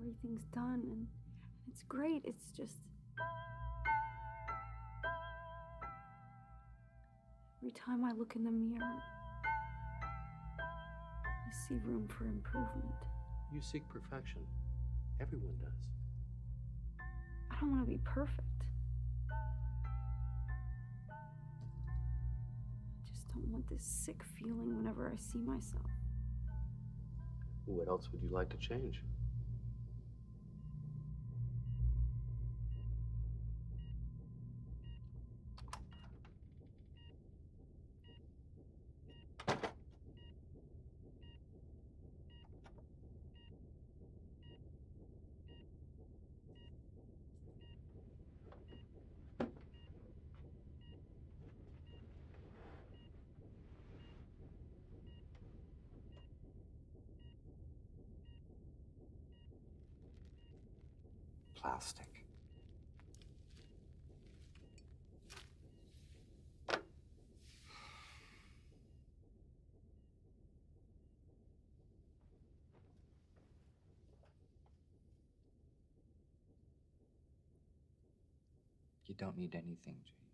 everything's done and it's great. It's just. Every time I look in the mirror, I see room for improvement. You seek perfection. Everyone does. I don't want to be perfect. I just don't want this sick feeling whenever I see myself. What else would you like to change? Plastic. You don't need anything, Jane.